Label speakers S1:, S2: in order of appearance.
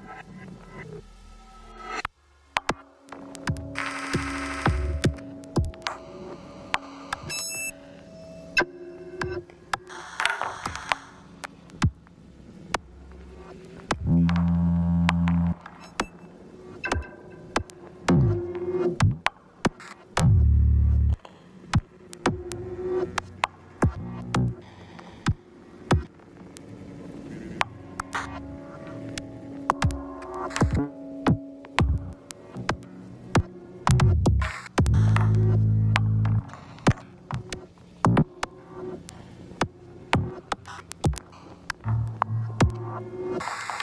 S1: Thank you. you